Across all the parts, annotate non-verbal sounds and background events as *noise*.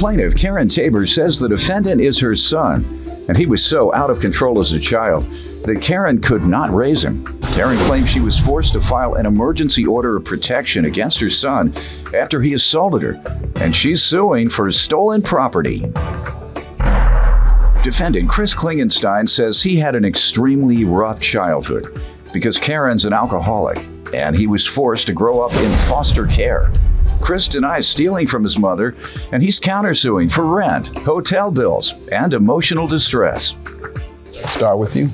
plaintiff, Karen Tabor, says the defendant is her son, and he was so out of control as a child that Karen could not raise him. Karen claims she was forced to file an emergency order of protection against her son after he assaulted her, and she's suing for stolen property. Defendant Chris Klingenstein says he had an extremely rough childhood because Karen's an alcoholic and he was forced to grow up in foster care. Chris denies stealing from his mother, and he's countersuing for rent, hotel bills, and emotional distress. Start with you.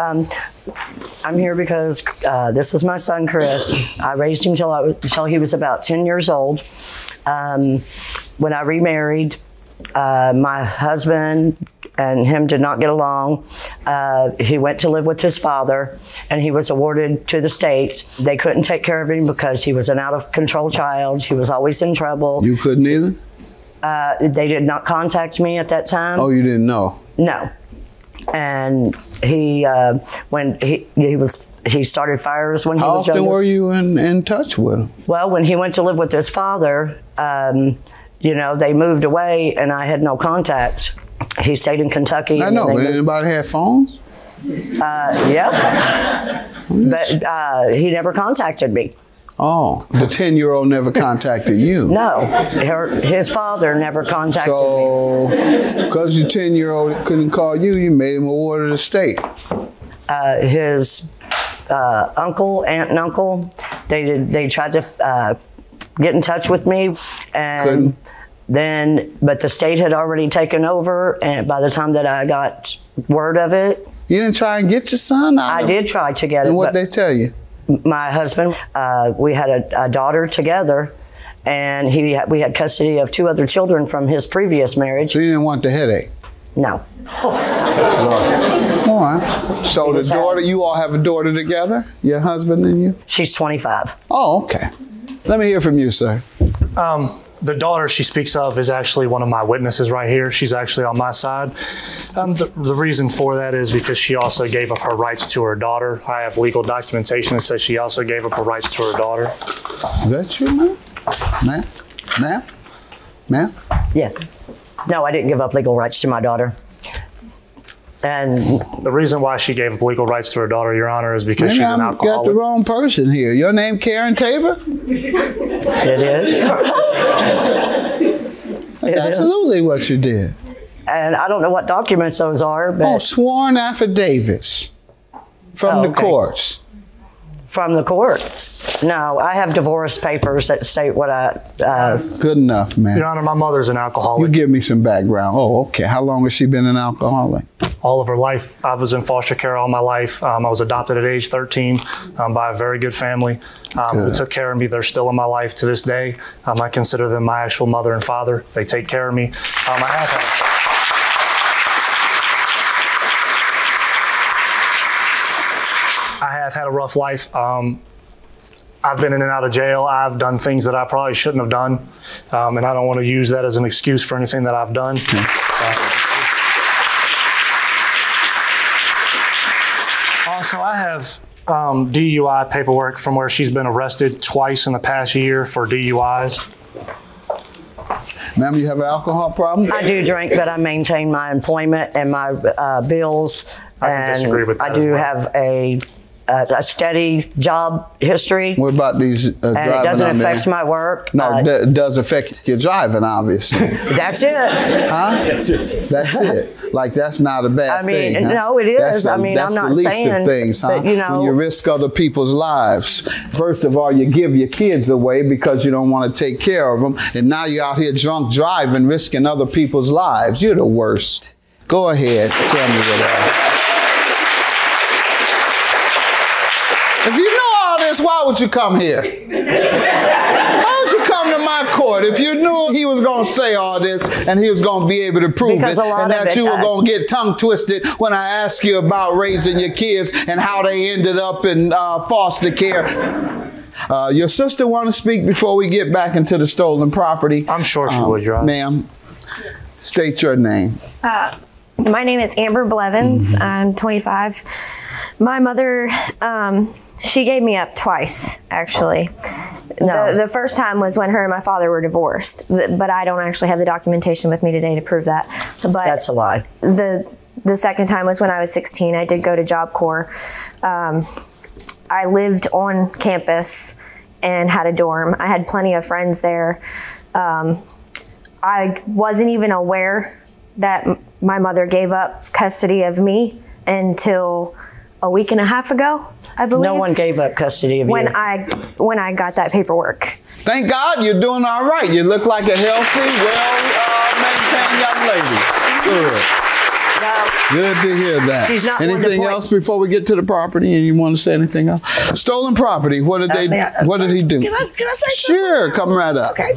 Um, I'm here because uh, this is my son, Chris. I raised him till, I till he was about 10 years old. Um, when I remarried, uh, my husband and him did not get along. Uh, he went to live with his father, and he was awarded to the state. They couldn't take care of him because he was an out of control child. He was always in trouble. You couldn't either? Uh, they did not contact me at that time. Oh, you didn't know? No. And he, uh, when he, he was, he started fires when he How was often were you in, in touch with him? Well, when he went to live with his father, um, you know, they moved away and I had no contact. He stayed in Kentucky. I know, but anybody have phones? Uh, yep. but uh, he never contacted me. Oh, the 10 year old never contacted you. No, her, his father never contacted me. So, because your 10 year old couldn't call you, you made him a ward of the state. Uh, his uh, uncle, aunt, and uncle, they did. They tried to uh, get in touch with me, and Couldn't. Then, but the state had already taken over. And by the time that I got word of it, You didn't try and get your son out I of did try to get it. And what they tell you? my husband, uh, we had a, a daughter together, and he had, we had custody of two other children from his previous marriage. So you didn't want the headache. No, All right. So the daughter, happy. you all have a daughter together? Your husband and you? she's 25. Oh, okay. Let me hear from you, sir. Um, the daughter she speaks of is actually one of my witnesses right here. She's actually on my side. Um, the, the reason for that is because she also gave up her rights to her daughter. I have legal documentation that says she also gave up her rights to her daughter. Is that you, ma'am? Ma'am? Ma'am? Ma'am? Yes. No, I didn't give up legal rights to my daughter. And The reason why she gave up legal rights to her daughter, Your Honor, is because Maybe she's an alcoholic. I got the wrong person here. Your name Karen Tabor? it is. That's It is. absolutely what you did. And I don't know what documents those are, but Oh, sworn affidavits from Oh, the okay. courts. from the courts. No, I have divorce papers that state what I. Uh, Good enough, man. Your Honor, my mother's an alcoholic. You give me some background. Oh, okay. How long has she been an alcoholic? All of her life. I was in foster care all my life. Um, I was adopted at age 13 um, by a very good family um, who took care of me. They're still in my life to this day. Um, I consider them my actual mother and father. They take care of me. Um, I have had, I have had a rough life. Um, I've been in and out of jail. I've done things that I probably shouldn't have done, um, and I don't want to use that as an excuse for anything that I've done. Uh, also, I have um, DUI paperwork from where she's been arrested twice in the past year for DUIs. Ma'am, you have an alcohol problem? I do drink, but I maintain my employment and my uh, bills. I can and disagree with that I as do well. have a, a, a steady job history, What about these uh, and driving it doesn't on affect there? my work. No, Uh, it does affect your driving, obviously. *laughs* that's it. Huh? That's it. That's it. Like that's not a bad thing. I mean, thing. huh? no, it is. That's I mean, that's I'm the not least saying of things, huh? that, you know- when you risk other people's lives. First of all, you give your kids away because you don't want to take care of them, and now you're out here drunk driving, risking other people's lives. You're the worst. Go ahead, tell me what else. If you know all this, why would you come here? Why would you come to my court if you knew he was going to say all this and he was going to be able to prove Because it a lot and of that it, you were uh, going to get tongue twisted when I asked you about raising your kids and how they ended up in uh, foster care? Uh, your sister want to speak before we get back into the stolen property? I'm sure she Um, would, Your Honor. Ma'am, state your name. My name is Amber Blevins. I'm 25. My mother, um, She gave me up twice, actually. No. The, the first time was when her and my father were divorced, but I don't actually have the documentation with me today to prove that. But That's a lie. the the second time was when I was 16. I did go to Job Corps. Um, I lived on campus and had a dorm. I had plenty of friends there. Um, I wasn't even aware that m- my mother gave up custody of me until a week and a half ago. I believe. No one gave up custody of when you. I when I got that paperwork. Thank God you're doing all right. You look like a healthy, well uh, maintained young lady. Good. Good to hear that. She's not anything else before we get to the property? And you want to say anything else? Stolen property. What did they? may I- what did he do? Can I, can I say Sure, come right up. Okay.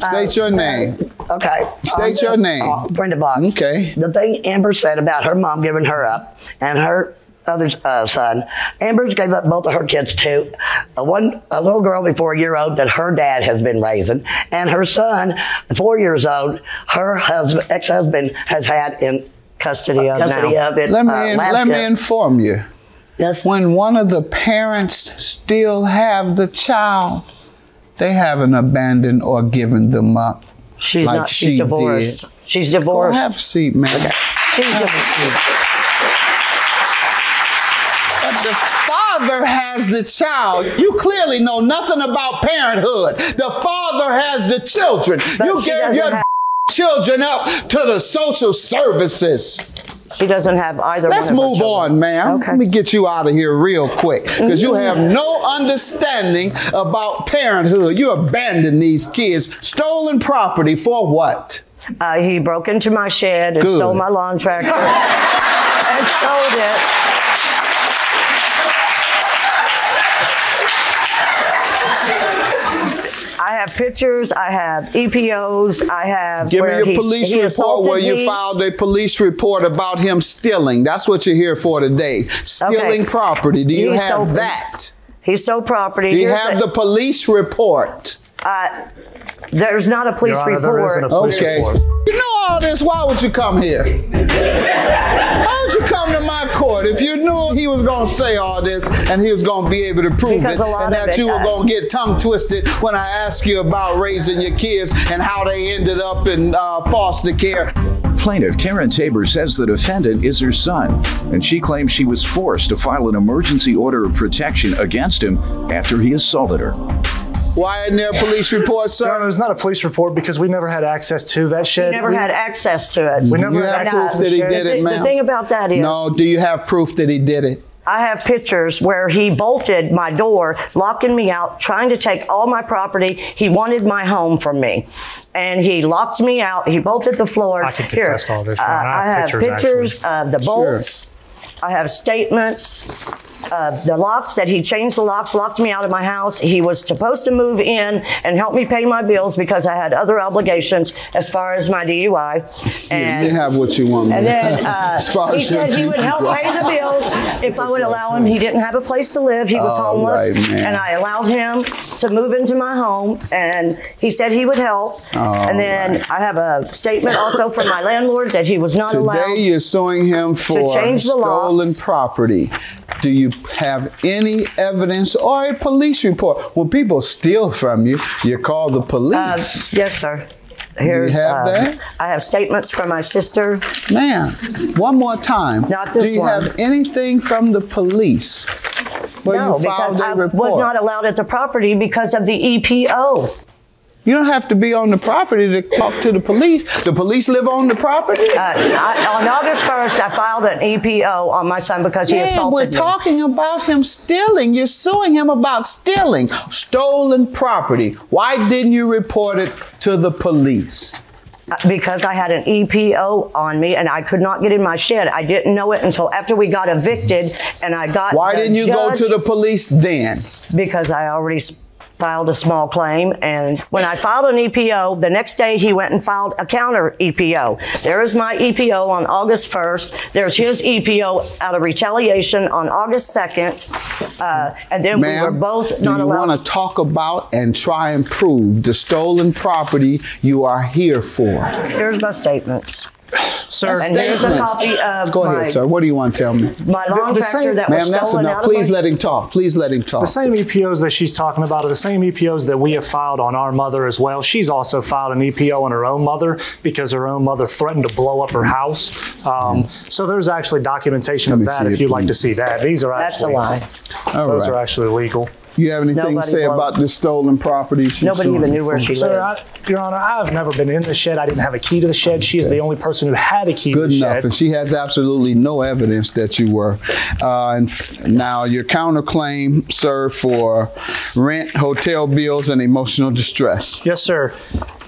State your name. something? Okay. State Um, your name. uh, Brenda Box. Okay. The thing Amber said about her mom giving her up and her other uh, son, Amber's gave up both of her kids too. A one, a little girl before a year old that her dad has been raising, and her son, four years old, her husband, ex-husband has had in Custody of custody now. of it. Let me uh, in- let me inform you. Yes. When one of the parents still have the child, they haven't abandoned or given them up. She's like not. she She's divorced. did. She's Go divorced. have a seat, man. She's divorced. But the father has the child. You clearly know nothing about parenthood. The father has the children. you gave your have- *laughs* children up to the social services. She doesn't have either. Let's move on, ma'am. Okay. Let me get you out of here real quick because you have no understanding about parenthood. You abandon these kids. Stolen property for what? Uh, he broke into my shed and Good. stole my lawn tractor *laughs* and sold it. I have pictures. I have EPOs. I have. Give me your he- police report where you me. filed a police report about him stealing. That's what you're here for today. Stealing Okay. property. Do you He's have that? He stole property. Do you Here's have a- the police report? Uh, There's not a police Your Honor, report. isn't a police Okay. report. You know all this. Why would you come here? Why would you come to my court if you knew he was going to say all this and he was going to be able to prove Because it a lot and of that it, you were going to get tongue twisted when I asked you about raising your kids and how they ended up in uh, foster care? Plaintiff Karen Tabor says the defendant is her son, and she claims she was forced to file an emergency order of protection against him after he assaulted her. Why isn't there a police report, Your Honor, sir? there's not a police report because we never had access to that He shed. never we, had access to it. we never You had have access proof to that he shed. did it, the, ma'am? the thing about that is, No. Do you have proof that he did it? I have pictures where he bolted my door, locking me out, trying to take all my property. He wanted my home from me. And he locked me out. He bolted the floor. I can Here, contest all this, uh, Your Honor. I I have have pictures, pictures of the Sure. bolts. I have statements of the locks that he changed the locks, locked me out of my house. He was supposed to move in and help me pay my bills because I had other obligations as far as my DUI. And You have what you want. and then *laughs* uh, As he said he would help pay the bills if I would allow him. He didn't have a place to live. He was All homeless. right, and I allowed him to move into my home. And he said he would help. All and then I have a statement also from my landlord that he was not allowed. Today you're suing him for change the stolen locks. property. Do you have any evidence or a police report? When people steal from you, you call the Uh, police. yes, sir. Here's, have uh, that? I have statements from my sister. Man, one more time. Not this Do you one. have anything from the police where no, you filed because I report? was not allowed at the property because of the EPO. You don't have to be on the property to talk to the police. The police live on the property. Uh, I, on August 1st, I filed an EPO on my son because he Man, assaulted we're me. talking about him stealing. You're suing him about stealing stolen property. Why didn't you report it to the police? because I had an EPO on me and I could not get in my shed. I didn't know it until after we got evicted and I got. Why didn't you go to the police then? Because I already filed a small claim and when I filed an EPO, the next day he went and filed a counter EPO. There is my EPO on August 1st. There's his EPO out of retaliation on August 2nd. Uh, and then we were both do not you allowed. want to talk about and try and prove the stolen property you are here for? Here's my statements. Sir, And here's a copy of Go my, ahead, sir. What do you want to tell me? my long the tractor same- that was Ma'am, that's stolen enough. out of Please my- let him talk. Please let him talk. The same EPOs that she's talking about are the same EPOs that we have filed on our mother as well. She's also filed an EPO on her own mother because her own mother threatened to blow up her house. Um, so there's actually documentation Let of that if you'd like to see that. These are actually, That's a lie. All those are actually legal. You have anything to say won't. about the stolen property? she Nobody even you knew where for? she Sir, lived. I, Your Honor, I've never been in the shed. I didn't have a key to the shed. She is the only person who had a key Good to enough, shed. and she has absolutely no evidence that you were. Uh, and f- now your counterclaim, sir, for rent, hotel bills, and emotional distress. Yes, sir.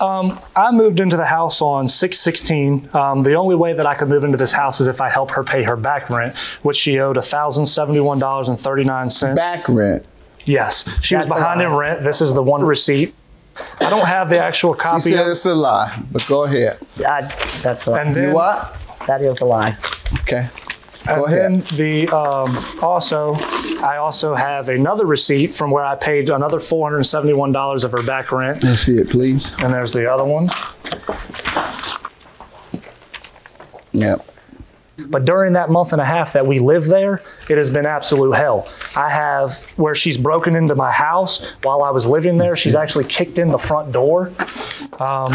Um, I moved into the house on 616. Um, the only way that I could move into this house is if I help her pay her back rent, which she owed $1,071.39. Back rent. Yes, she was That's a behind in rent. This is the one receipt. I don't have the actual copy. She copy. said of it's a lie, but go ahead. I, that's a lie. and then, You what? That is a lie. Okay. and Go ahead. then the um, also, I also have another receipt from where I paid another $471 of her back rent. Let's see it, please. And there's the other one. Yep. But during that month and a half that we lived there, it has been absolute hell. I have where she's broken into my house while I was living there. She's mm-hmm. actually kicked in the front door. Um,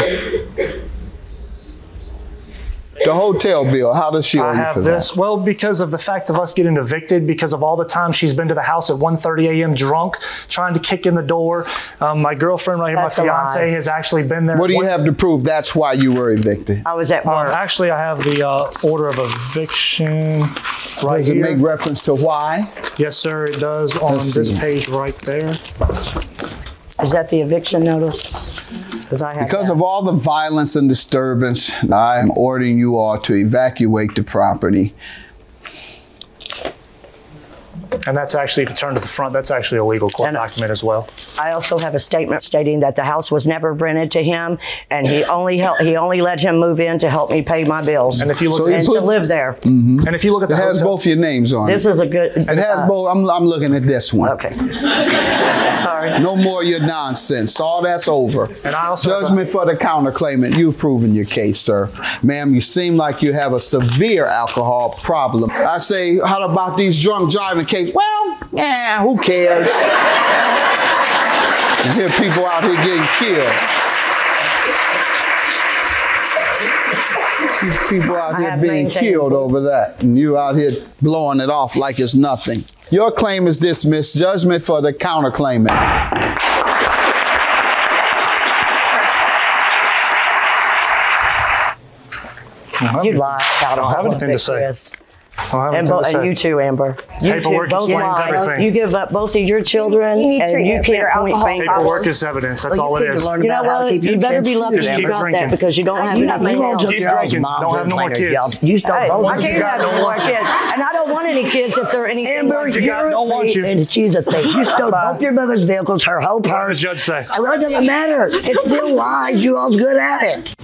The hotel bill. How does she owe I you have for this. that? Well, because of the fact of us getting evicted, because of all the time she's been to the house at 1:30 a.m. drunk, trying to kick in the door. Um, my girlfriend right here, That's my fiance, has actually been there. What do you One- have to prove that's why you were evicted? I was at Uh, actually, I have the uh, order of eviction right Does it here. make reference to why? yes, sir, it does on Let's this see. page right there. Is that the eviction notice? Because I had Because that. of all the violence and disturbance, I am ordering you all to evacuate the property. And that's actually, if you turn to the front, that's actually a legal court And- document as well. I also have a statement stating that the house was never rented to him, and he only helped, he only let him move in to help me pay my bills And if you look So at he and put- to live there. And if you look at It has hotel, both your names on it. This is a good. It has uh, both. I'm, I'm looking at this one. Okay. *laughs* Sorry. No more of your nonsense. All that's over. And I also have a- Judgment for the counterclaimant. You've proven your case, sir. Ma'am, you seem like you have a severe alcohol problem. I say, how about these drunk driving cases? Well, yeah, who cares? You hear people out here getting killed. People out here being killed peace. over that, and you out here blowing it off like it's nothing. Your claim is dismissed. Judgment for the counterclaimant. You lie about all have anything to say. Chris. I don't have And, bo- to and you too, Amber. You Paperwork two both explains lie. everything. You give up both of your children, You need and you treatment for your can't point alcohol fingers. Paperwork is evidence. That's all it is. You know what? You better be lucky Just you keep got drinking. that because you don't have enough. You have anything you just Keep your drinking. Don't have no more kids. y'all. You start Hey, both I of you can't got have no more kids, and I don't want any kids if they're any. Amber, like you got- you're don't a want thief you. and she's a thief. You stole both your mother's vehicles, her whole What did the purse. judge say? It doesn't matter. It's still lies. You all's good at it.